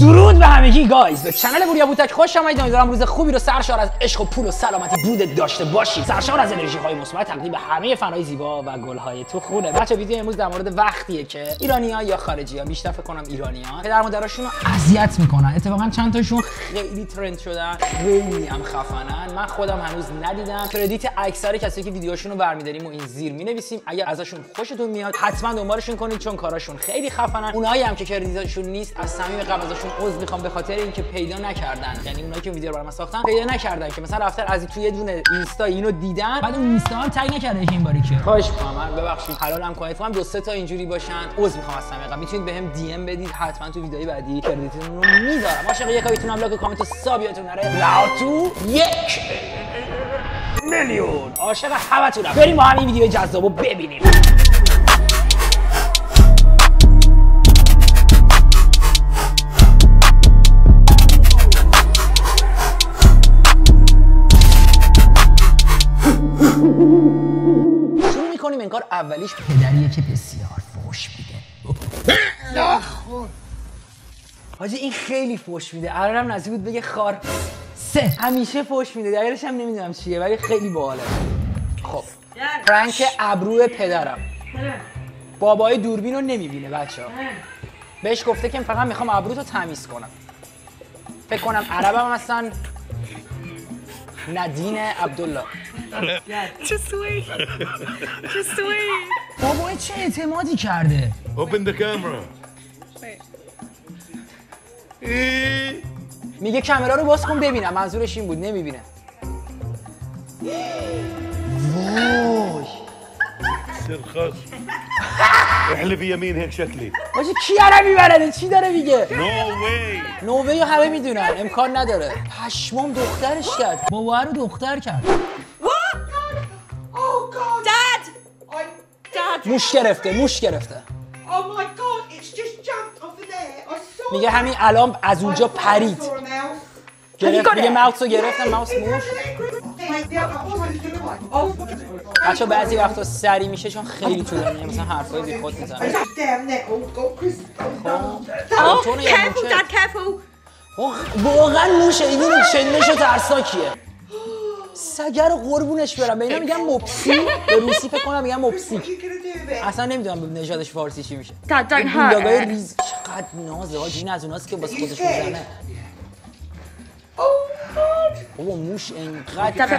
درود به همگی guys به channel پوریا پوتک خوش آمدید. امیدوارم روز خوبی رو سرشار از عشق و پول و سلامتی بود داشته باشید. سرشار از انرژی های مثبت تقدیم به همه فنای زیبا و گل های تو خونه. بچه‌ها ویدیو امروز در مورد وقتیه که ایرانیان یا خارجی ها بیشتر فکر کنم ایرانیان پدر مادراشون رو اذیت می‌کنن. اتفاقا چند تاشون خیلی trend شدن. خیلی هم خفنن. من خودم هنوز ندیدم. credit اکثر کسایی که ویدیوشون رو برمیداریم و این زیر می‌نویسیم اگر ازشون خوشتون میاد حتما دنبالشون کنید چون کاراشون خیلی خفنن. اونایی هم که credit شون نیست از صمیم قلب ازشون عذر می‌خوام به خاطر اینکه پیدا نکردن. یعنی اونایی که ویدیو برام ساختن پیدا نکردن که. مثلا رفتن از توی یه دونه اینستا اینو دیدن. بعد اون اینستا هم tag نکرده این باری که. خواهش می‌کنم ببخشید. حلالم کنید هم دو سه تا اینجوری باشن. عذر می‌خوام از صمیم قلب می‌تونید بهم دی ام بدید. حتما تو ویدیوی بعدی کردیتتون رو می‌ذارم. عاشق یک می‌تونم لاک کامنت و سابیاتون نره. لاو یک میلیون. عاشق همتونم. بریم با هم این ویدیو جذابو ببینیم. انکار اولیش پدریه که بسیار فوش میده. حاجی این خیلی فوش میده. الانم نزدیک بود بگه خار. سه. همیشه فوش میده. دقیقش هم نمی‌دونم چیه ولی خیلی باحاله. خب. فرانک ابرو پدرم. بابای دوربین رو نمی‌بینه بچه ها بهش گفته که فقط می‌خوام ابرو رو تمیز کنم. فکر کنم عربم هستن. ندین عبدالله چه سوی چه سوی بابای چه اعتمادی کرده؟ Open the camera. Eh, میگه کامرا رو باز کن ببینم. منظورش این بود نمی‌بینه. وای سرخص احلفي يمين هيك شكلي باشه کی عربی بلده چی داره میگه No way نوبه همه می‌دونن امکان نداره پشمام دخترش کرد بابا رو دختر کرد Oh God! Dad! I, Dad! موش گرفته موش گرفته oh my God! It's just jumped off of there. I saw. میگه همین الان از اونجا پرید. گرفت میگه ماوس رو گرفتم ماوس موش بچه بعضی وقتا سری میشه چون خیلی طولانیه مثلا حرفای بی خود می‌زنه یه careful. Dad, careful! واقعا موشه. این شنش و ترسناکیه. سگر رو قربونش برم. به اینا میگن مپسی به روسی فکر کنم میگن مپسی? اصلا نمی‌دونم به نژادش فارسی چی میشه. بونداگای her. ریز چقدر نازه این از اوناست که واسه خودش می‌زنه! بابا موش انقدر.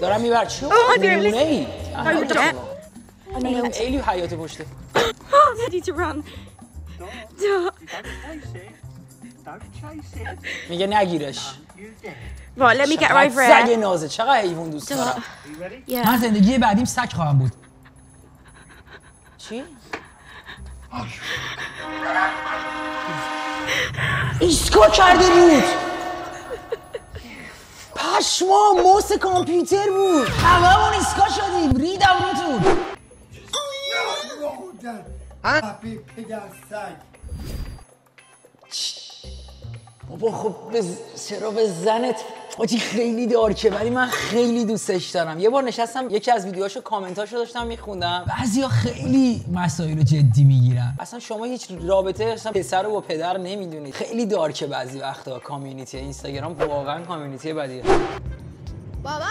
دارم میبر چه دیرم. ای. خیلی حیات پشته. میگه نگیرش. Right, let me get چقدر over سگ. نازه. چقدر حیوان دوست دارم. Yeah. من زندگی بعدیم سگ خواهم بود. چی؟ ایسکا کرده بود. پشما موس کامپیوتر بود. همه ایسکا شدیم. ریدم پدر سگ. بابا خب به به زنت حاجی خیلی دارکه ولی من خیلی دوستش دارم. یه بار نشستم یکی از ویدیوهاشو کامنتاشو داشتم میخوندم. بعضیا خیلی مسائل رو جدی می‌گیرن. اصلا شما هیچ رابطه اصلا پسر رو با پدر نمی‌دونید. خیلی دارکه بعضی وقتا کامیونیتی اینستاگرام واقعا کامیونیتی بدیه. بابا!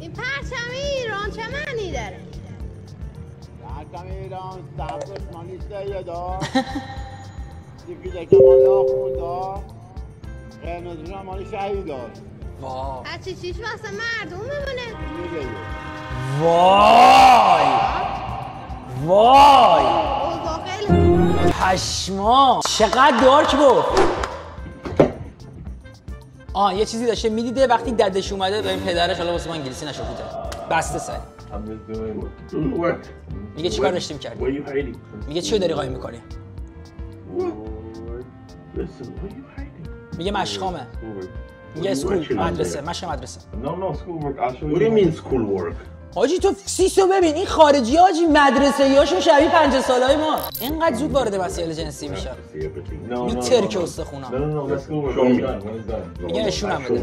این پرچم ایران چه معنی داره پرچم ایران سبز آسمانیسته یه دار. یکی دکه مالی هم مالی شهید داشت. وای. از چی چیش واسه مردم میمونه میگه. وای. وای. پشما چقدر دارک گفت. آه یه چیزی داشته می‌دیده. وقتی ددش اومده به این پدرش حالا واسه ما انگلیسی نشده بسته work. میگه چیکار داشتیم کردی? میگه چی داری قایم می‌کنی؟ میگه مشخامه میگه سکول مدرسه مشخ مدرسه. نو نو سکول ورک آجی تو سیسو ببین این خارجی آجی مدرسه یاشو شبیه پنج سال های ما. اینقدر زود وارد مسئله جنسی میشه. میترک استخونا. میگه اشونم بده.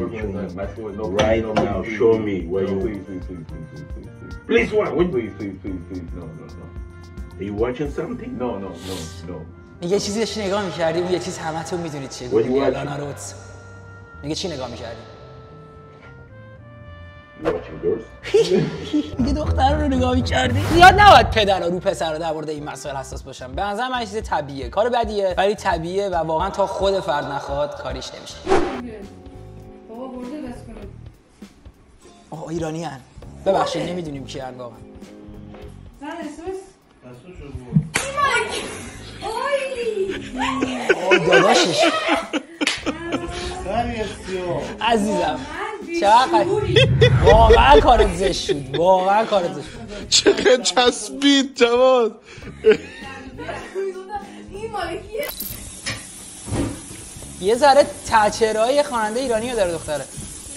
Please, what? Please, please, please, please, please. Are you watching something? میگه چیزی داشتی نگاه می‌کردی اون یه چیز همه تو می‌دونید چیه What do you میگه چی نگاه می‌کردی? میگه دختر رو نگاه می‌کردی؟ زیاد نباید پدر رو پسر رو در مورد این مسائل حساس باشن به نظر من چیز طبیعیه. کار بدیه ولی طبیعیه و واقعا تا خود فرد نخواد کاریش نمیشه. بابا برده بس کنید آه ایرانی هن. ببخشید نمی‌دونیم کی هن واقعا. زن اسمس آه، داداشش عزیزم. چقدر واقعا کارت زشت شد واقعا کارت زشت شد چقدر چسبید جواد. یه ذره تچرهای خواننده ایرانی رو داره دختره.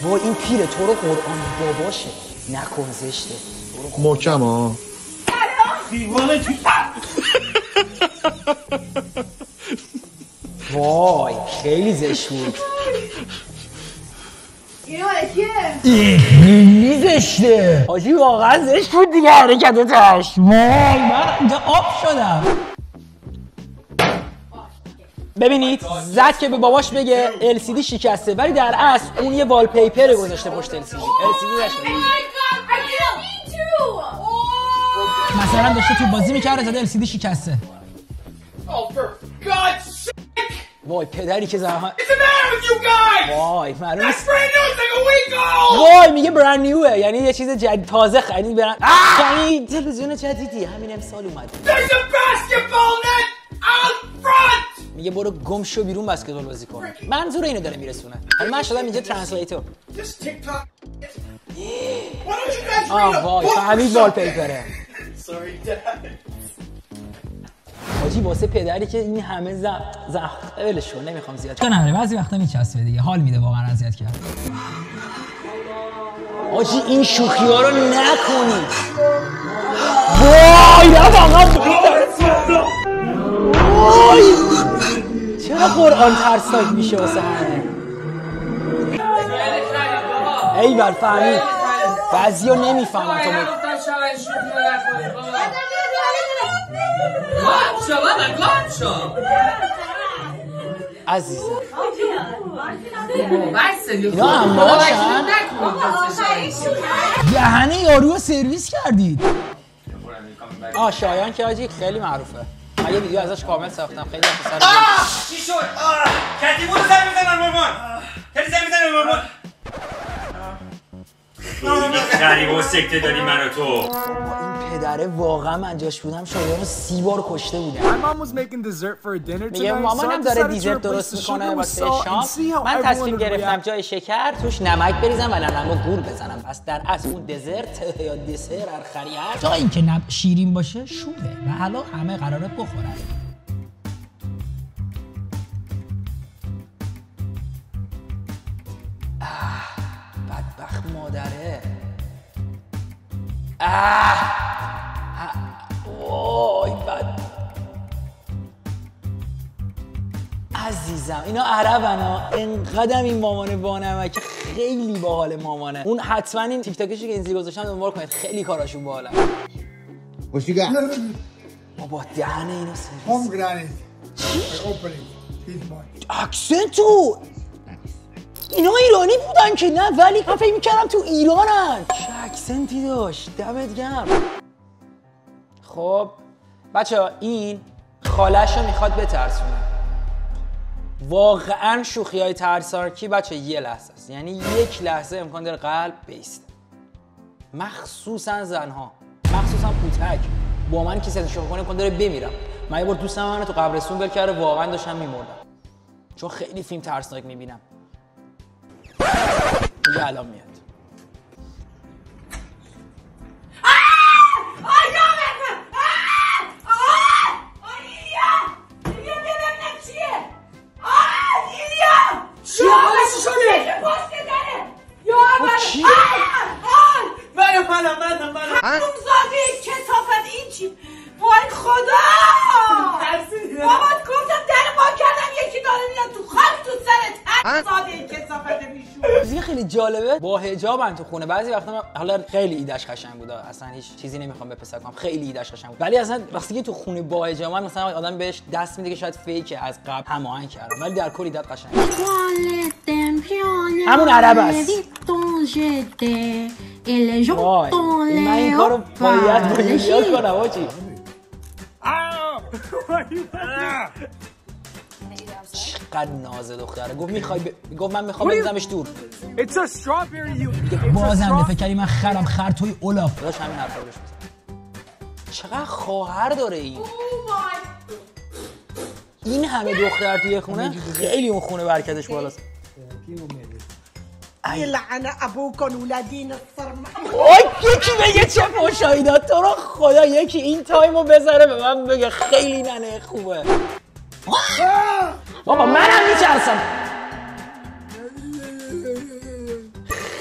با این پیره تو رو قرآن باباشه. نکن زشته. محکم ها. وای خیلی زشت بود. این خیلی زشته. حاجی واقعا زشت بود دیگه حرکتش وای من اینجا آب شدم. ببینید زد که به باباش بگه LCD شکسته ولی در اصل اون یه والپیپر گذاشته پشت LCD LCD نشده مثلا داشته تو بازی می‌کرده زده LCD شکسته. وای پدری که زحمت وای معلوم نیست. وای میگه برند نیوه یعنی یه چیز جدید تازه خرید برند یعنی تلویزیون جدیدی؟ همین امسال اومده میگه برو گم شو بیرون بسکتبال بازی کن. منظور اینو داره میرسونه. حالا من شدم اینجا ترنسلیتور آه وای فهمید والپیپره حاجی واسه پدری که این همه ز زخم ولش نمی‌خوام زیاد. چون نمیره بعضی وقتا میچسبه دیگه. حال میده واقعا اذیت کرد. حاجی این شوخی ها رو نکنید وای نه وای. چرا قرآن ترسناک میشه واسه همه؟ ایول فهمید. بعضی ها نمی‌فهمن تو مگه عزیزم اینا همراهشن دهنه یارو رو سرویس کردید آه شایان که آجی خیلی معروفه من یه ویدیو ازش کامل ساختم. خیلی پسر چی شد؟ کتی برو سر می‌زنن مامان کتی سر می‌زنن غریبه و سکته داری من تو. این پدره واقعا من جاش بودم شایان رو سی بار کشته بودم My mom was making dessert for dinner میگه مامانم داره دیزرت درست می‌کنه واسه شام. من تصمیم گرفتم. جای شکر توش نمک بریزم و نمک گول بزنم. پس در اصل اون دزرت یا دسر ارخریت تا اینکه نب شیرین باشه شوره. و الان همه قراره بخورن. وای بد عزیزم اینا عربن ها انقدر این مامان بانمکه خیلی باحال مامانه اون حتما این تیک تاکشو که این زیر گذاشتم دنبال کنید خیلی کاراشون باحاله got? بابا دهن اینو سرویس. This one. اکسنتو اینا ایرانی بودن که نه ولی من فکر می‌کردم تو ایرانن اکسنتی داشت. دمت گرم. خب بچه این خالش رو می‌خواد بترسونه. واقعا شوخی های ترسارکی بچه یه لحظه است. یعنی یک لحظه امکان داره قلب بیست مخصوصا زنها. مخصوصا پوتک با من کسی شوخی کنه امکان داره بمیرم. من یه بار دوستم من تو قبرستون ول کرده واقعا داشتم میمردم. چون خیلی فیلم ترسناک می‌بینم. دیگه الان میاد. چیزی که خیلی جالبه با حجابن تو خونه. بعضی وقتا حالا خیلی ایدش قشنگ بود. اصلا هیچ چیزی نمی‌خوام بپسر کنم. خیلی ایدش قشنگ بود. ولی اصلا وقتی که تو خونه با حجاب مثلا آدم بهش دست میده که شاید فیکه از قبل هماهنگ کردم. ولی در کل ایدت قشنگ همون عرب است. وای این من این کارو باید با یاد کنم آجی. چقدر نازه دختره. گفت می‌خوای ب... گفت من می‌خوام بزنمش دور. It's a strawberry, you. بازم فکر کردی من خرم خر توی اولاف. داشت همین حرفا رو بهش بزن. چقدر خواهر داره این. این همه دختر توی خونه خیلی اون خونه برکتش بالاست. لعن ابوکن ولدین الصرم وای یکی بگه چه فوشایی داد. تو رو خدا یکی این تایمو بذاره به من بگه. خیلی ننه خوبه. بابا منم میترسم.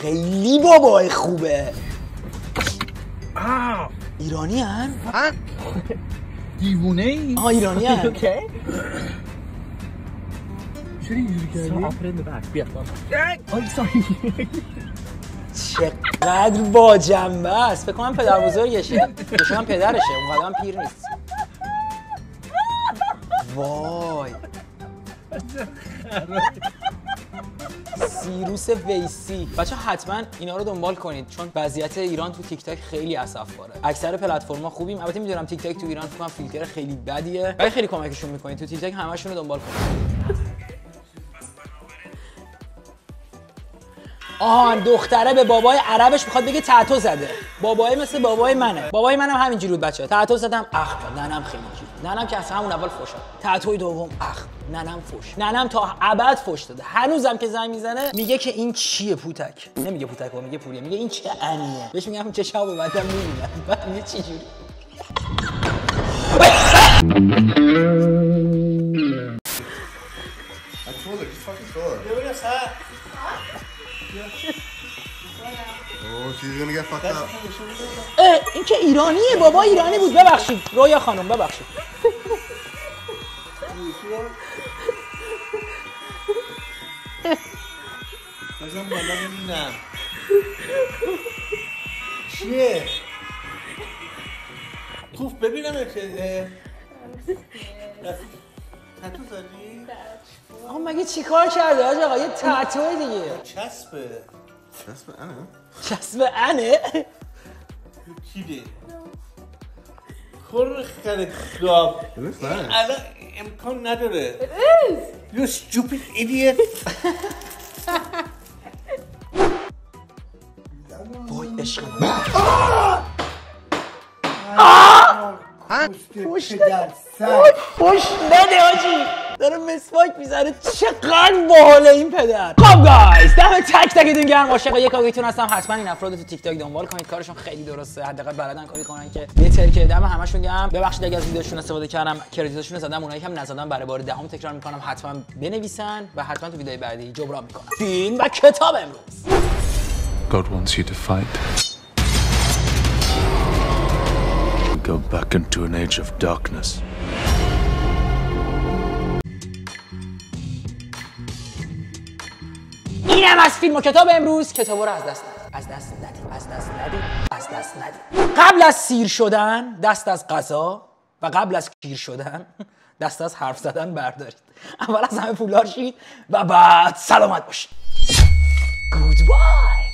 خیلی بابای خوبه. ایرانی هن؟ دیوونه ای؟ آه ایرانی هن. چرا اینجوری کردی؟ چقدر با جنبه است. فکر کنم پدر بزرگشه. هم پدرشه. اون قدم پیر نیست. وای. سیروس ویسی. بچه‌ها حتما اینا رو دنبال کنید چون وضعیت ایران تو تیک تاک خیلی اسفباره اکثر پلتفرما خوبیم البته می‌دونم تیک تاک تو ایران فکر فیلتر خیلی بدیه. ولی خیلی کمکشون می‌کنید. تو تیک تاک همشون رو دنبال کنید. آهان دختره به بابای عربش می‌خواد بگه تاتو زده. بابای مثل بابای منه. بابای منم همینجوری بود بچه تاتو زدم اخ ننم خیلی جوری ننم که از همون اول فوش داد تاتوی دوم اخ ننم فوش. ننم تا ابد فوش داده. هنوزم که زنگ می‌زنه میگه که این چیه پوتک؟ نمیگه پوتک میگه پوریه. میگه این چه انیه؟ بهش میگم چه شب بعدم می‌بینم بعد میگه چی جوری؟ Oh, she's gonna get fucked up. اه، این که ایرانیه بابا ایرانی بود ببخشید رویا خانم ببخشید بزن بالا ببینم چیه؟ توف ببینم چه تتو زدی؟ آقا مگه چیکار کرده آج آقا؟ یه تتوه دیگه. چسبه. چسب انه؟ چسب انه؟ کیده؟ کر nice. الان امکان نداره. You stupid idiot. وای عشق. پوش خوش نده آجی. داره مسواک می‌زنه. چقدر باحاله این پدر. خب guys دم تک تکتون گرم. عاشق یکایکتون هستم. حتما این افراد تو تیک تاک دنبال کنید. کارشون خیلی درسته. حداقل بلدن کاری کنن که بترکه دم همشون گرم. ببخشید اگه از ویدیوشون استفاده کردم credit شون رو زدم اونایی هم نزدم برای بار دهم تکرار می‌کنم. حتما بنویسن و حتما تو ویدیوی بعدی جبران می‌کنم فیلم و کتاب امروز. God wants you to fight. Go back into an age of darkness. اینم از فیلم و کتاب امروز. کتاب رو از دست ندید از دست ندید از دست ندید از دست ندید قبل از سیر شدن دست از غذا و قبل از کیر شدن دست از حرف زدن بردارید. اول از همه پولدار شید و بعد سلامت باشید. گودبای